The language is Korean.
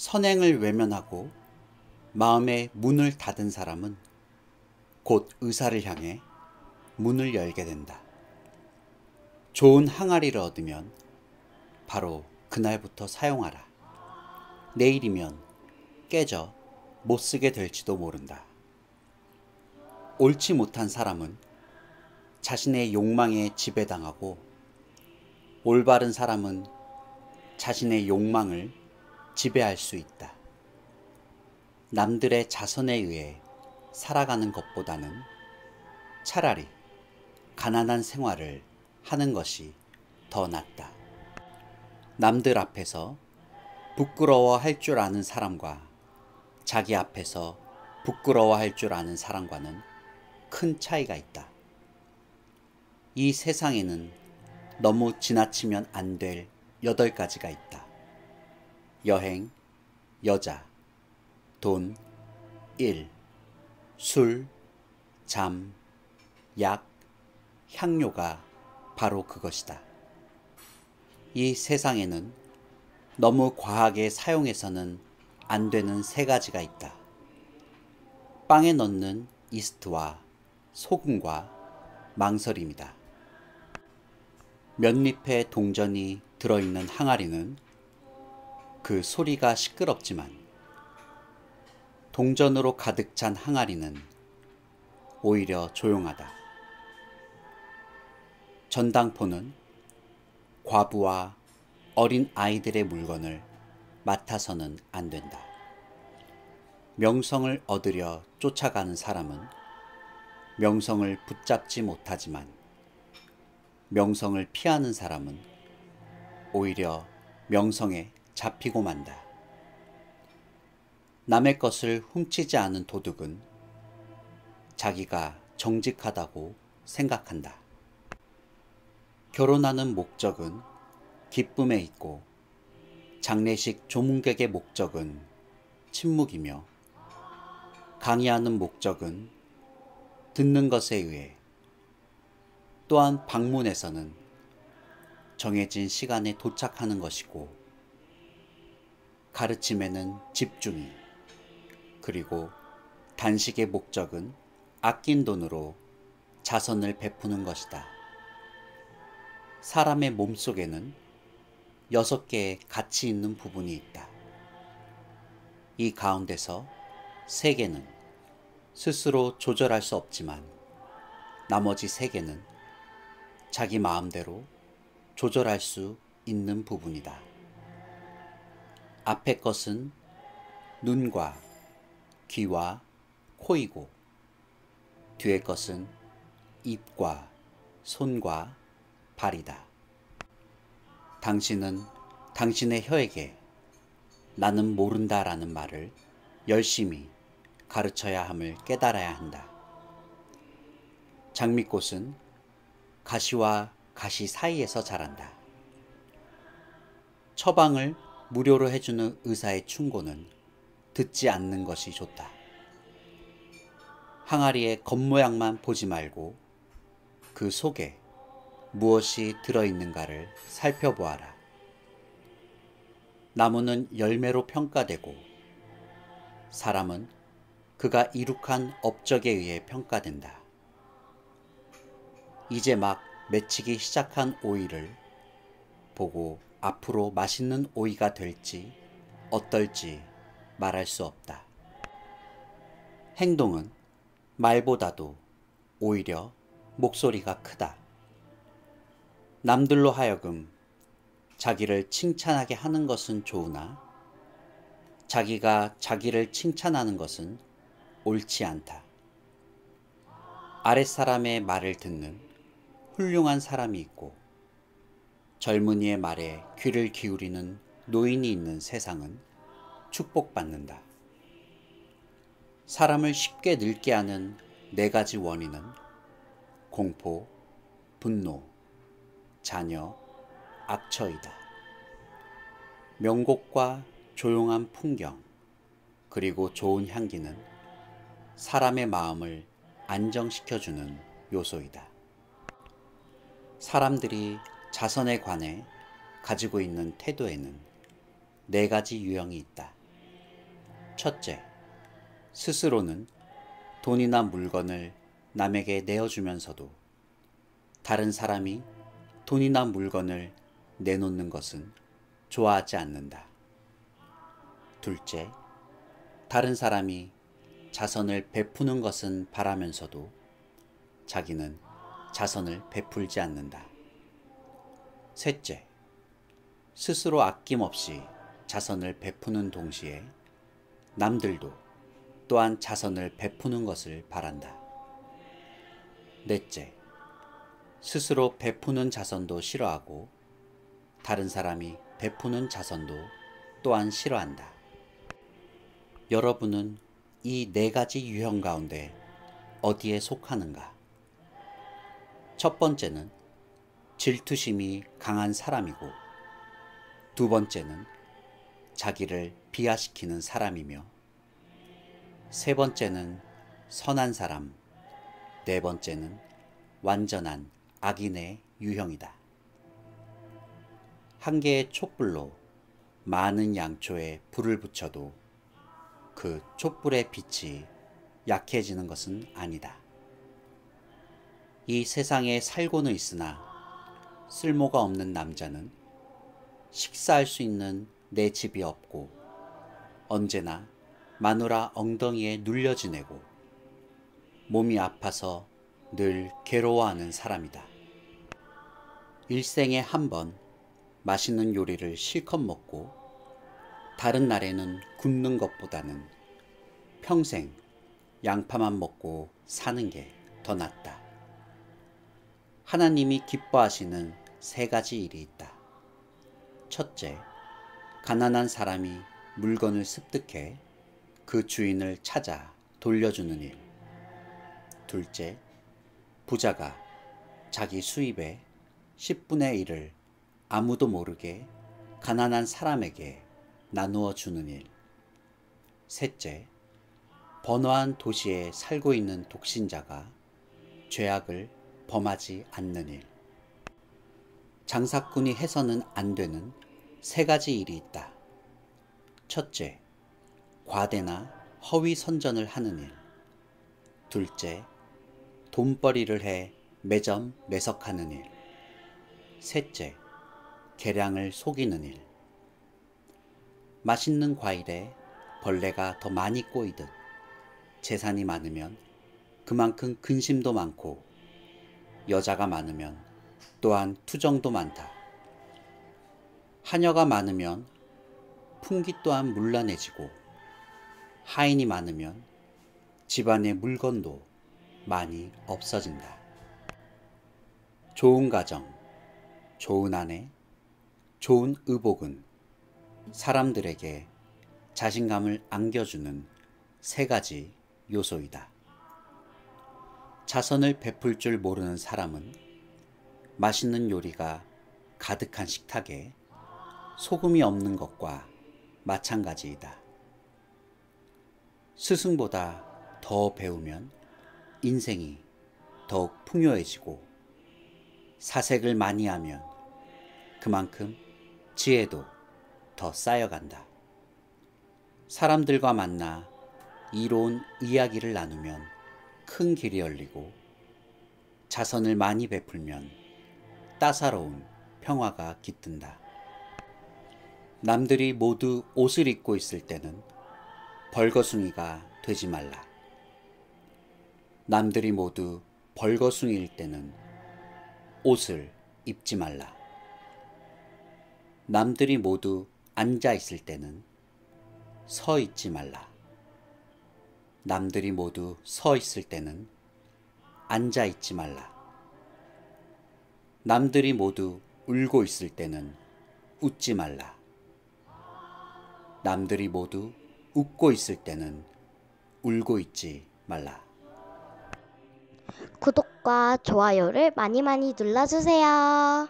선행을 외면하고 마음의 문을 닫은 사람은 곧 의사를 향해 문을 열게 된다. 좋은 항아리를 얻으면 바로 그날부터 사용하라. 내일이면 깨져 못 쓰게 될지도 모른다. 옳지 못한 사람은 자신의 욕망에 지배당하고 올바른 사람은 자신의 욕망을 지배할 수 있다. 남들의 자선에 의해 살아가는 것보다는 차라리 가난한 생활을 하는 것이 더 낫다. 남들 앞에서 부끄러워 할 줄 아는 사람과 자기 앞에서 부끄러워 할 줄 아는 사람과는 큰 차이가 있다. 이 세상에는 너무 지나치면 안 될 여덟 가지가 있다. 여행, 여자, 돈, 일, 술, 잠, 약, 향료가 바로 그것이다. 이 세상에는 너무 과하게 사용해서는 안 되는 세 가지가 있다. 빵에 넣는 이스트와 소금과 망설임이다. 몇 잎의 동전이 들어있는 항아리는 그 소리가 시끄럽지만 동전으로 가득 찬 항아리는 오히려 조용하다. 전당포는 과부와 어린 아이들의 물건을 맡아서는 안 된다. 명성을 얻으려 쫓아가는 사람은 명성을 붙잡지 못하지만 명성을 피하는 사람은 오히려 명성에 잡히고 만다. 남의 것을 훔치지 않은 도둑은 자기가 정직하다고 생각한다. 결혼하는 목적은 기쁨에 있고 장례식 조문객의 목적은 침묵이며 강의하는 목적은 듣는 것에 의해 또한 방문에서는 정해진 시간에 도착하는 것이고 가르침에는 집중이 그리고 단식의 목적은 아낀 돈으로 자선을 베푸는 것이다. 사람의 몸 속에는 여섯 개의 가치 있는 부분이 있다. 이 가운데서 세 개는 스스로 조절할 수 없지만 나머지 세 개는 자기 마음대로 조절할 수 있는 부분이다. 앞의 것은 눈과 귀와 코이고 뒤의 것은 입과 손과 발이다. 당신은 당신의 혀에게 나는 모른다 라는 말을 열심히 가르쳐야 함을 깨달아야 한다. 장미꽃은 가시와 가시 사이에서 자란다. 처방을 무료로 해주는 의사의 충고는 듣지 않는 것이 좋다. 항아리의 겉모양만 보지 말고 그 속에 무엇이 들어있는가를 살펴보아라. 나무는 열매로 평가되고 사람은 그가 이룩한 업적에 의해 평가된다. 이제 막 맺히기 시작한 오이를 보고 앞으로 맛있는 오이가 될지 어떨지 말할 수 없다. 행동은 말보다도 오히려 목소리가 크다. 남들로 하여금 자기를 칭찬하게 하는 것은 좋으나 자기가 자기를 칭찬하는 것은 옳지 않다. 아랫사람의 말을 듣는 훌륭한 사람이 있고 젊은이의 말에 귀를 기울이는 노인이 있는 세상은 축복받는다. 사람을 쉽게 늙게 하는 네 가지 원인은 공포, 분노, 자녀, 악처이다. 명곡과 조용한 풍경, 그리고 좋은 향기는 사람의 마음을 안정시켜주는 요소이다. 사람들이 자선에 관해 가지고 있는 태도에는 네 가지 유형이 있다. 첫째, 스스로는 돈이나 물건을 남에게 내어주면서도 다른 사람이 돈이나 물건을 내놓는 것은 좋아하지 않는다. 둘째, 다른 사람이 자선을 베푸는 것은 바라면서도 자기는 자선을 베풀지 않는다. 셋째, 스스로 아낌없이 자선을 베푸는 동시에 남들도 또한 자선을 베푸는 것을 바란다. 넷째, 스스로 베푸는 자선도 싫어하고 다른 사람이 베푸는 자선도 또한 싫어한다. 여러분은 이 네 가지 유형 가운데 어디에 속하는가? 첫 번째는 질투심이 강한 사람이고 두 번째는 자기를 비하시키는 사람이며 세 번째는 선한 사람, 네 번째는 완전한 악인의 유형이다. 한 개의 촛불로 많은 양초에 불을 붙여도 그 촛불의 빛이 약해지는 것은 아니다. 이 세상에 살고는 있으나 쓸모가 없는 남자는 식사할 수 있는 내 집이 없고 언제나 마누라 엉덩이에 눌려 지내고 몸이 아파서 늘 괴로워하는 사람이다. 일생에 한 번 맛있는 요리를 실컷 먹고 다른 날에는 굶는 것보다는 평생 양파만 먹고 사는 게 더 낫다. 하나님이 기뻐하시는 세 가지 일이 있다. 첫째, 가난한 사람이 물건을 습득해 그 주인을 찾아 돌려주는 일. 둘째, 부자가 자기 수입의 10분의 1을 아무도 모르게 가난한 사람에게 나누어 주는 일. 셋째, 번화한 도시에 살고 있는 독신자가 죄악을 범하지 않는 일. 장사꾼이 해서는 안 되는 세 가지 일이 있다. 첫째, 과대나 허위 선전을 하는 일. 둘째, 돈벌이를 해 매점 매석하는 일. 셋째, 계량을 속이는 일. 맛있는 과일에 벌레가 더 많이 꼬이듯 재산이 많으면 그만큼 근심도 많고 여자가 많으면 또한 투정도 많다. 하녀가 많으면 풍기 또한 물란해지고 하인이 많으면 집안의 물건도 많이 없어진다. 좋은 가정, 좋은 아내, 좋은 의복은 사람들에게 자신감을 안겨주는 세 가지 요소이다. 자선을 베풀 줄 모르는 사람은 맛있는 요리가 가득한 식탁에 소금이 없는 것과 마찬가지이다. 스승보다 더 배우면 인생이 더욱 풍요해지고 사색을 많이 하면 그만큼 지혜도 더 쌓여간다. 사람들과 만나 이로운 이야기를 나누면 큰 길이 열리고 자선을 많이 베풀면 따사로운 평화가 깃든다. 남들이 모두 옷을 입고 있을 때는 벌거숭이가 되지 말라. 남들이 모두 벌거숭이일 때는 옷을 입지 말라. 남들이 모두 앉아 있을 때는 서 있지 말라. 남들이 모두 서 있을 때는 앉아 있지 말라. 남들이 모두 울고 있을 때는 웃지 말라. 남들이 모두 웃고 있을 때는 울고 있지 말라. 구독과 좋아요를 많이 많이 눌러주세요.